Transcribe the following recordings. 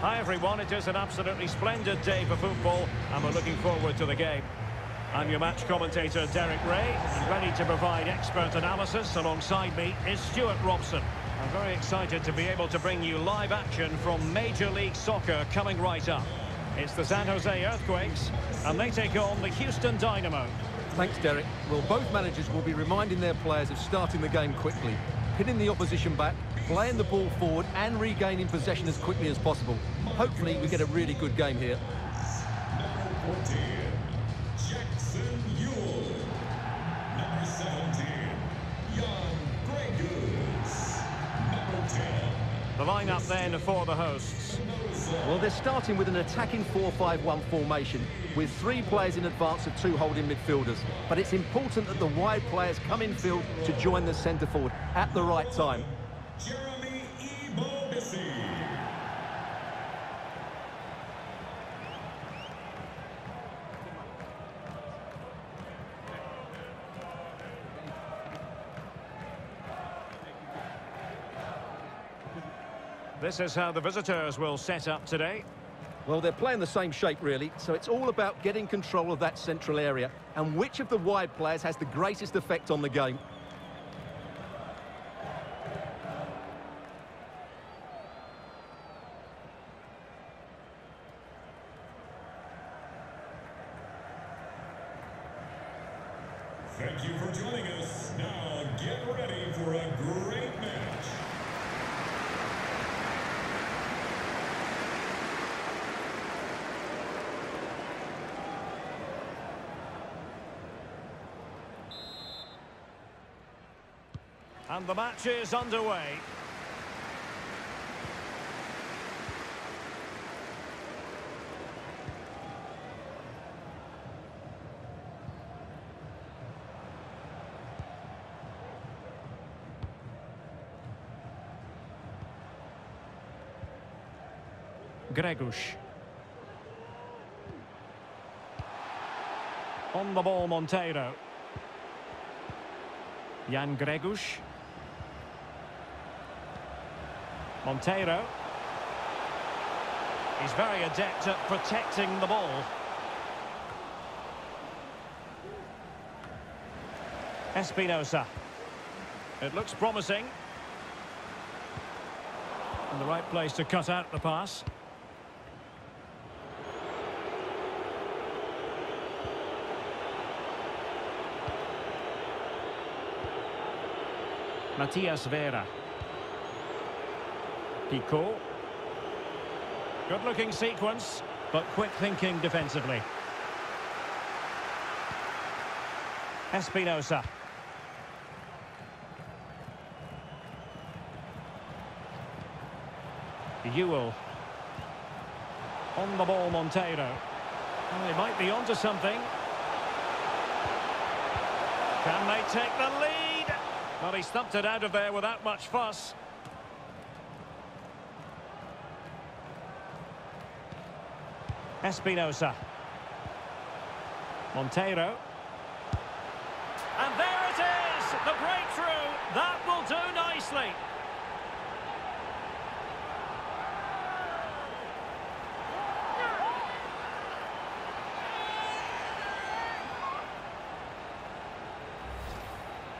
Hi everyone, it is an absolutely splendid day for football and we're looking forward to the game. I'm your match commentator Derek Rae and ready to provide expert analysis alongside me is Stuart Robson. I'm very excited to be able to bring you live action from Major League Soccer coming right up. It's the San Jose Earthquakes and they take on the Houston Dynamo. Thanks, Derek. Well, both managers will be reminding their players of starting the game quickly, hitting the opposition back, playing the ball forward and regaining possession as quickly as possible. Hopefully we get a really good game here. Number 14, Jackson Yueill. Number 17, Jan Gregus. Number 10, The lineup then for the hosts. Well, they're starting with an attacking 4-5-1 formation with three players in advance of two holding midfielders. But it's important that the wide players come in field to join the centre forward at the right time. This is how the visitors will set up today. Well, they're playing the same shape, really, so it's all about getting control of that central area and which of the wide players has the greatest effect on the game. Thank you for joining us. Now get ready for a great match. And the match is underway. Gregus. On the ball, Monteiro. Jan Gregus. Monteiro. He's very adept at protecting the ball. Espinoza. It looks promising. And the right place to cut out the pass. Matias Vera. Picault. Good-looking sequence, but quick thinking defensively. Espinoza. Yueill. On the ball, Monteiro. They might be onto something. Can they take the lead? Well, he stumped it out of there without much fuss. Espinoza. Monteiro. And there it is! The breakthrough! That will do nicely.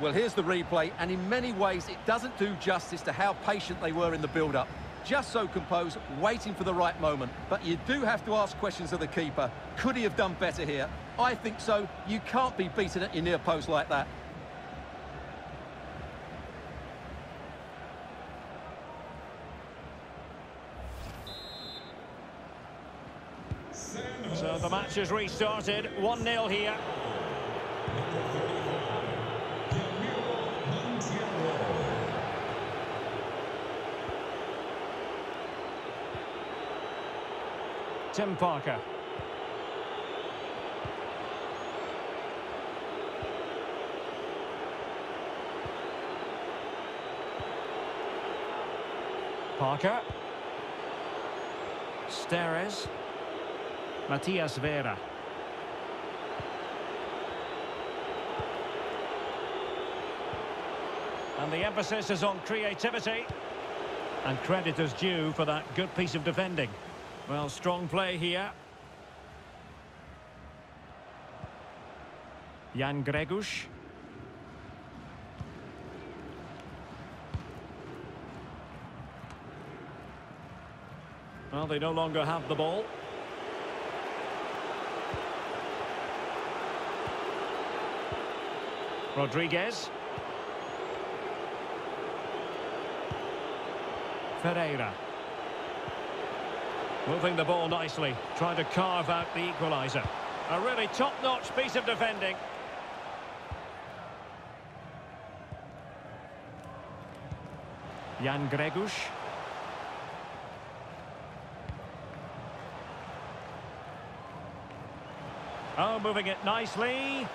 Well, here's the replay, and in many ways it doesn't do justice to how patient they were in the build-up. Just so composed, waiting for the right moment. But you do have to ask questions of the keeper. Could he have done better here? I think so. You can't be beaten at your near post like that. So the match is restarted. 1-0 here. Number 35, Jamiro Monteiro. Tim Parker. Parker. Steres. Matias Vera. And the emphasis is on creativity. And credit is due for that good piece of defending. Well, strong play here. Jan Gregus. Well, they no longer have the ball. Rodriguez. Ferreira. Moving the ball nicely, trying to carve out the equaliser. A really top-notch piece of defending. Jan Gregus. Oh, moving it nicely.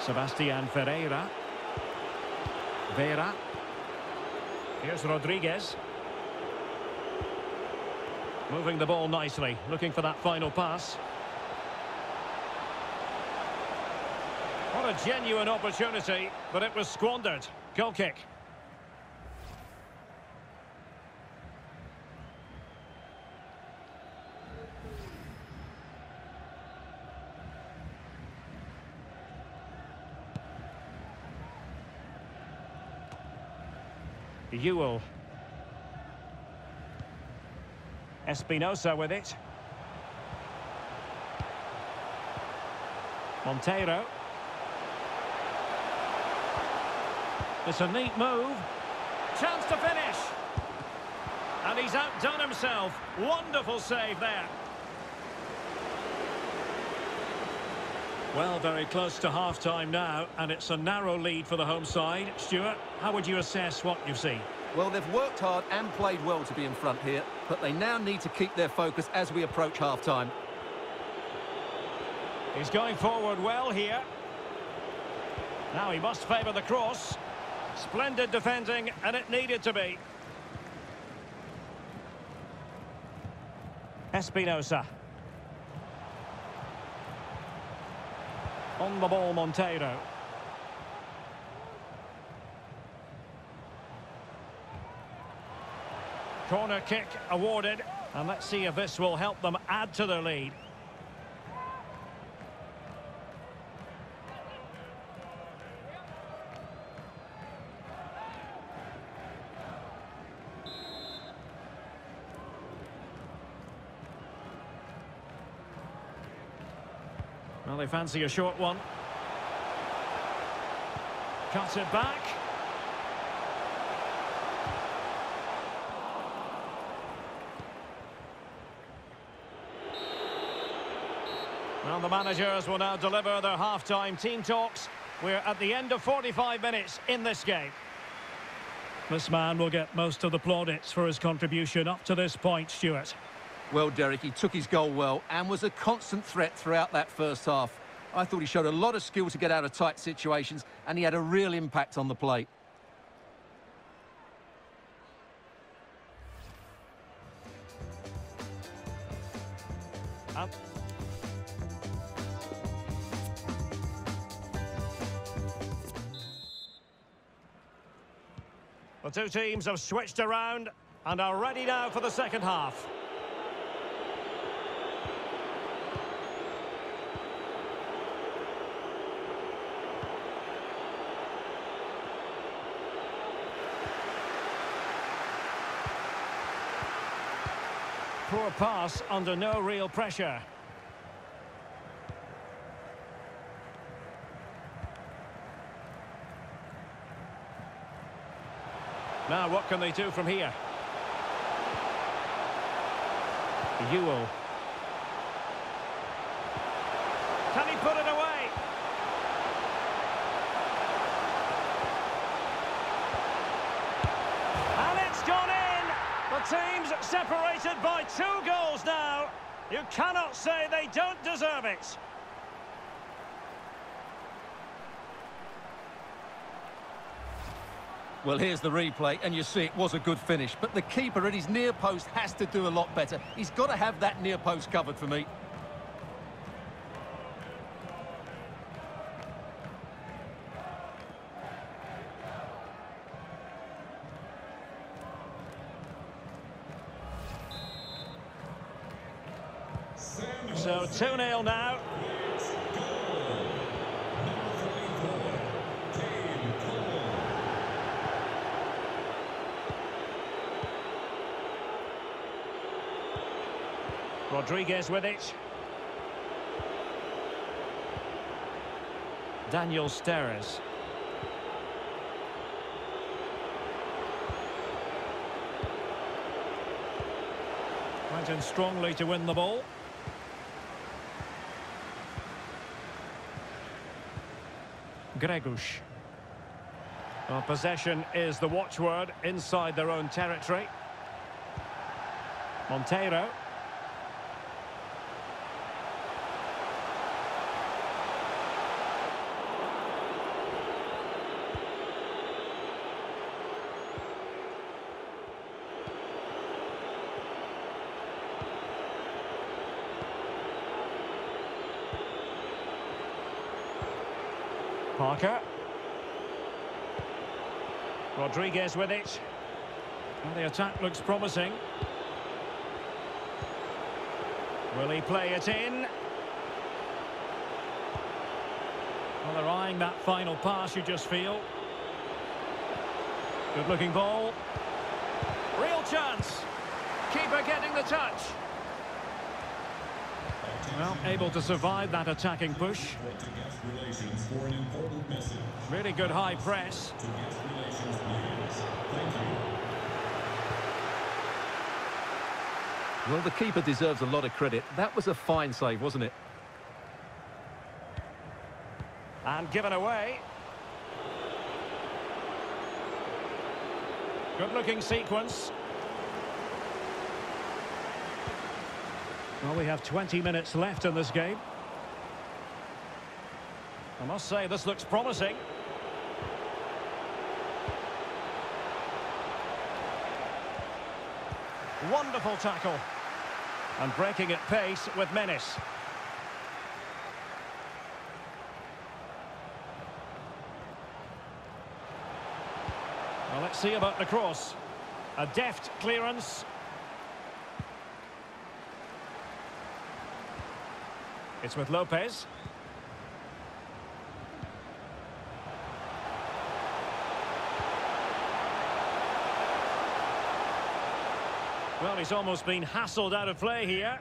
Sebastian Ferreira. Vera. Here's Rodriguez. Moving the ball nicely, looking for that final pass. What a genuine opportunity, but it was squandered. Goal kick. Yueill. Espinoza with it. Monteiro. It's a neat move. Chance to finish. And he's outdone himself. Wonderful save there. Well, very close to half-time now, and it's a narrow lead for the home side. Stuart, how would you assess what you've seen? Well, they've worked hard and played well to be in front here, but they now need to keep their focus as we approach half-time. He's going forward well here. Now he must favour the cross. Splendid defending, and it needed to be. Espinoza. On the ball, Monteiro. Corner kick awarded. And let's see if this will help them add to their lead. Well, they fancy a short one. Cuts it back. Well, the managers will now deliver their half-time team talks. We're at the end of 45 minutes in this game. This man will get most of the plaudits for his contribution up to this point, Stuart. Well, Derek, he took his goal well and was a constant threat throughout that first half. I thought he showed a lot of skill to get out of tight situations, and he had a real impact on the plate. Up. The two teams have switched around and are ready now for the second half. Pass under no real pressure. Now, what can they do from here? Yueill. Can he put it away? Separated by two goals now. You cannot say they don't deserve it. Well, here's the replay, and you see it was a good finish. But the keeper at his near post has to do a lot better. He's got to have that near post covered for me. So 2-0 now. Rodriguez with it. Daniel Steres. In strongly to win the ball. Gregus. Well, possession is the watchword inside their own territory. Monteiro. Rodriguez with it. And the attack looks promising. Will he play it in? Well, they're eyeing that final pass, you just feel. Good looking ball. Real chance. Keeper getting the touch. Well, able to survive that attacking push. Really good high press. Well, the keeper deserves a lot of credit. That was a fine save, wasn't it? And given away. Good looking sequence. Well, we have 20 minutes left in this game. I must say, this looks promising. Wonderful tackle. And breaking at pace with menace. Well, let's see about the cross. A deft clearance. It's with Lopez. Well, he's almost been hassled out of play here.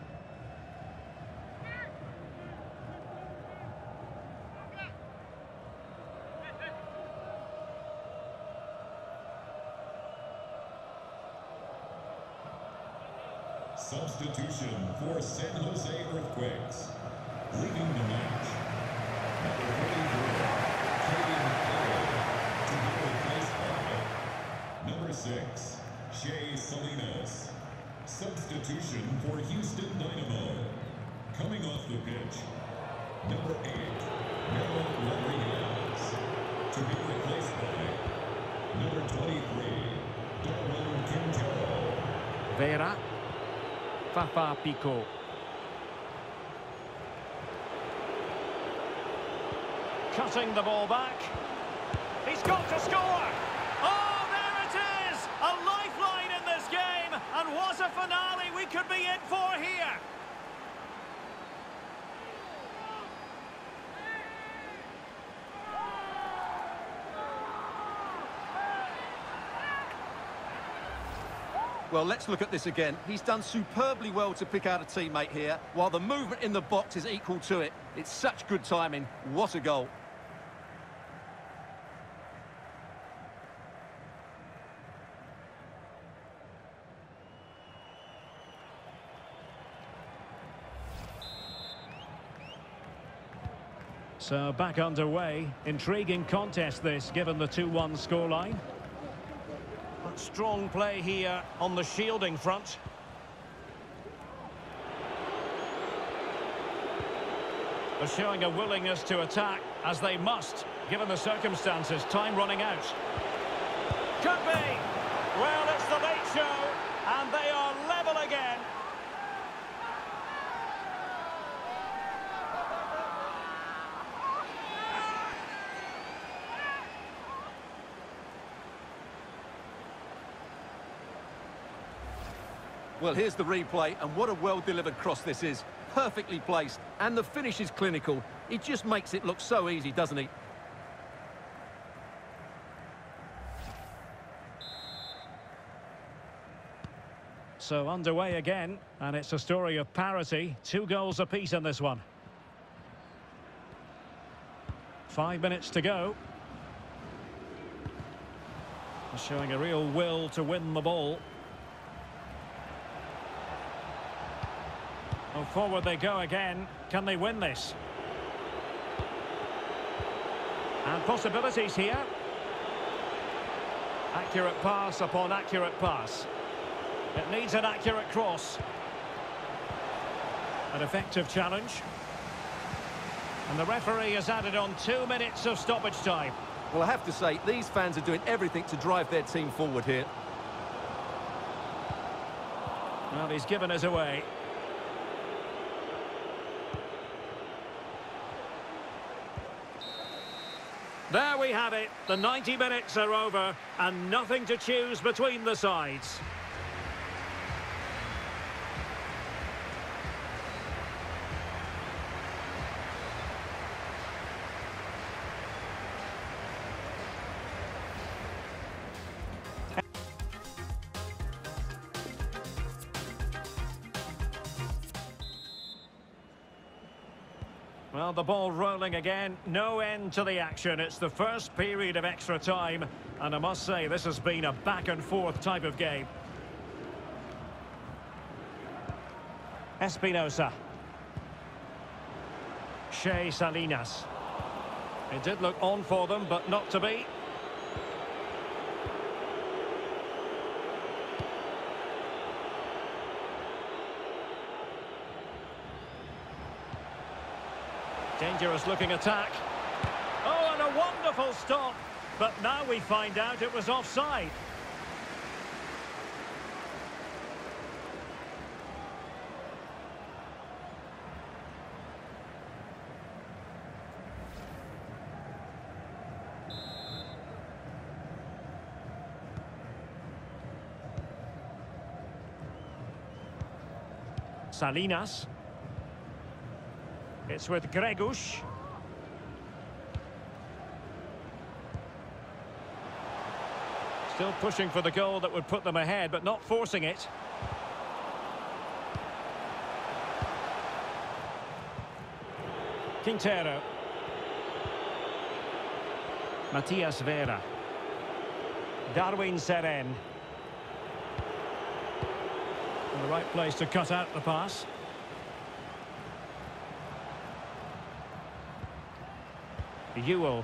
Substitution for San Jose Earthquakes. Leading the match, number 44, Cade Cowell, to be replaced by number 6, Shea Salinas. Substitution for Houston Dynamo. Coming off the pitch, number 8, Memo Rodriguez. To be replaced by number 23, Darwin Quintero. Vera. Fafa Picault. Cutting the ball back. He's got to score! Oh, there it is! A lifeline in this game! And what a finale we could be in for here! Well, let's look at this again. He's done superbly well to pick out a teammate here, while the movement in the box is equal to it. It's such good timing. What a goal. So back underway. Intriguing contest this, given the 2-1 scoreline. But strong play here on the shielding front. They're showing a willingness to attack, as they must, given the circumstances. Time running out. Could be! Well, it's the late show, and they are level again. Well, here's the replay, and what a well-delivered cross this is. perfectly placed, and the finish is clinical. He just makes it look so easy, doesn't he? So underway again, and it's a story of parity. Two goals apiece in this one. Five minutes to go. Showing a real will to win the ball. Oh, forward they go again. Can they win this? And possibilities here. Accurate pass upon accurate pass. It needs an accurate cross. An effective challenge. And the referee has added on two minutes of stoppage time. Well, I have to say, these fans are doing everything to drive their team forward here. Well, he's given us away. There we have it. The 90 minutes are over and nothing to choose between the sides. Well, the ball rolling again. No end to the action. It's the first period of extra time. And I must say, this has been a back-and-forth type of game. Espinoza. Shea Salinas. It did look on for them, but not to be. Dangerous looking attack. Oh, and a wonderful stop. But now we find out it was offside. Salinas. It's with Gregus. Still pushing for the goal that would put them ahead, but not forcing it. Quintero. Matias Vera. Darwin Cerén. In the right place to cut out the pass. Yueill.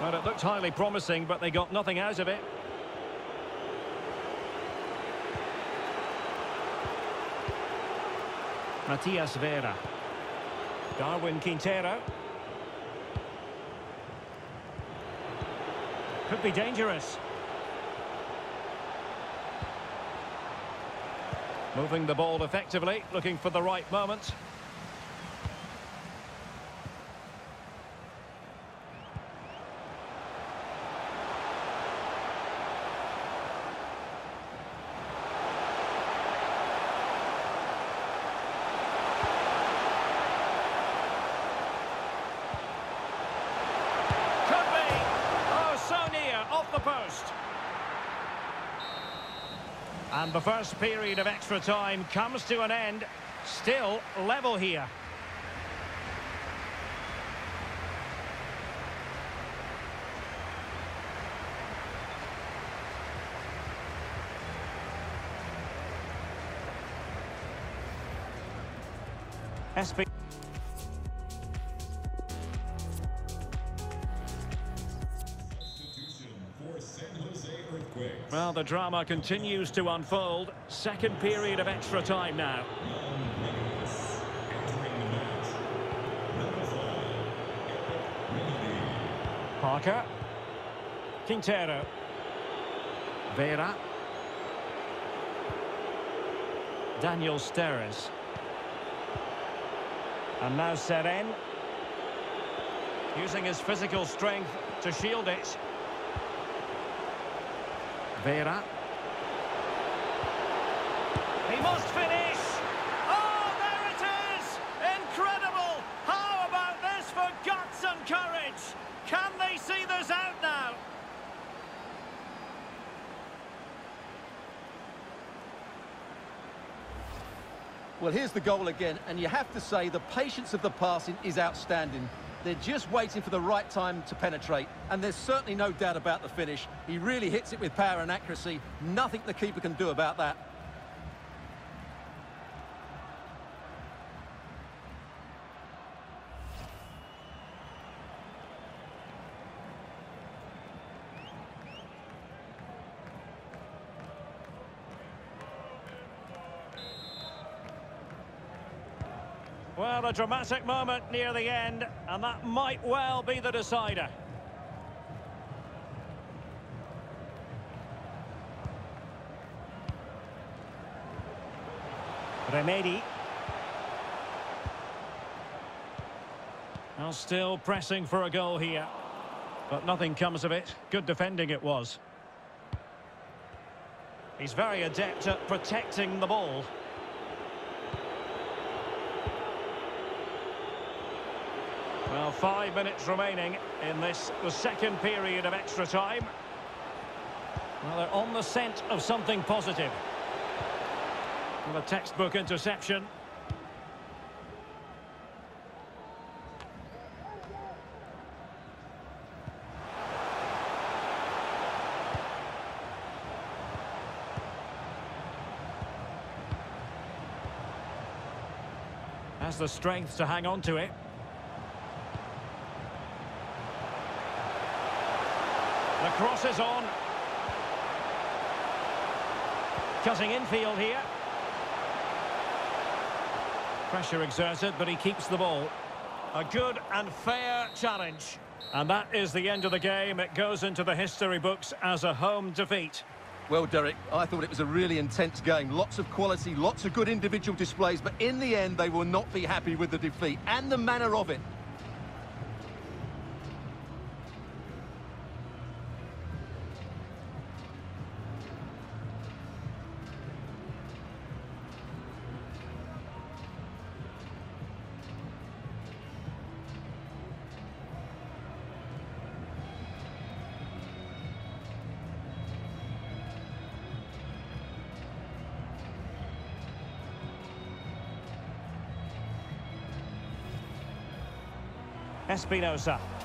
Well, it looked highly promising, but they got nothing out of it. Matias Vera. Darwin Quintero. Could be dangerous. Moving the ball effectively, looking for the right moment. Could be. Oh, so near, off the post. And the first period of extra time comes to an end. Still level here. SB. Well, the drama continues to unfold. Second period of extra time now. Parker. Quintero. Vera. Daniel Steres. And now Cerén. Using his physical strength to shield it. Vera. He must finish. Oh, there it is! Incredible! How about this for guts and courage? Can they see this out now? Well, here's the goal again, and you have to say the patience of the passing is outstanding. They're just waiting for the right time to penetrate, and there's certainly no doubt about the finish. He really hits it with power and accuracy. Nothing the keeper can do about that. Well, a dramatic moment near the end, and that might well be the decider. Remedi. Now still pressing for a goal here. But nothing comes of it. Good defending it was. He's very adept at protecting the ball. Five minutes remaining in this, the second period of extra time. Well, they're on the scent of something positive. Well, a textbook interception. Has the strength to hang on to it. The cross is on. Cutting infield here. Pressure exerted, but he keeps the ball. A good and fair challenge. And that is the end of the game. It goes into the history books as a home defeat. Well, Derek, I thought it was a really intense game. Lots of quality, lots of good individual displays, but in the end, they will not be happy with the defeat and the manner of it. Espinoza.